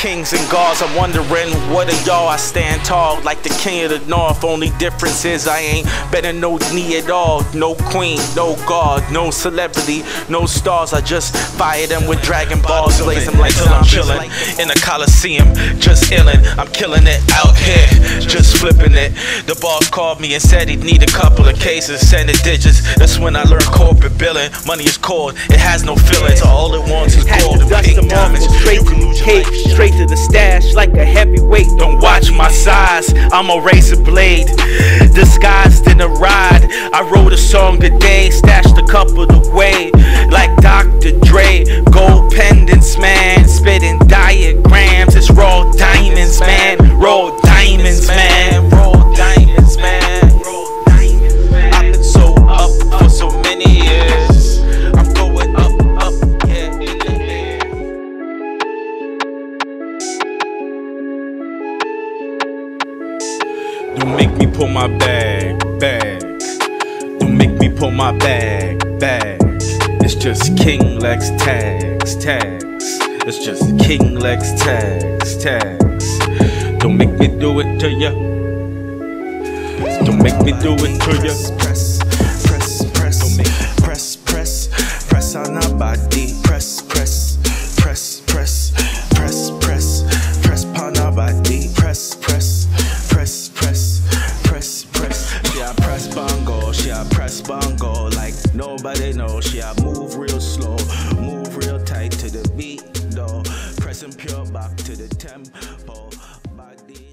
kings and gods. I'm wondering what of y'all I stand tall like the king of the north. Only difference is I ain't better no knee at all. No queen, no god, no celebrity, no stars. I just fire them with Dragon Balls, blaze them like I'm chilling in a coliseum, just illin'. I'm killing it out here, just flipping it. The boss called me and said he'd need a couple of cases, send the digits. That's when I learned corporate billing. Money is cold, it has no feelings. All it wants is gold dust them off, straight to cake, straight to the stash like a heavyweight. Don't watch my size, I'm a razor blade, disguised in a ride. I wrote a song today, stashed a couple away, like Dr. Dre. Gold pendants, man, spitting diagrams. It's raw diamonds, man, Don't make me pull my bag, bag. Don't make me pull my bag, bag. It's just King Lex tags, tags. It's just King Lex tags, tags. Don't make me do it to ya. Don't make me do it to ya. Press, press, press, press, press, press on our body. Press, press, press, press, bongo like nobody knows. She a move real slow, move real tight to the beat though. Pressing pure back to the tempo. Body.